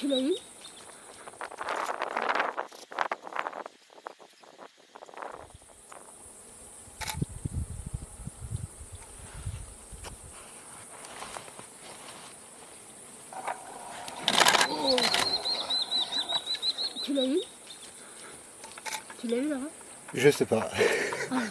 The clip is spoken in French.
Tu l'as eu Tu l'as eu Tu l'as eu là Je sais pas. Ah,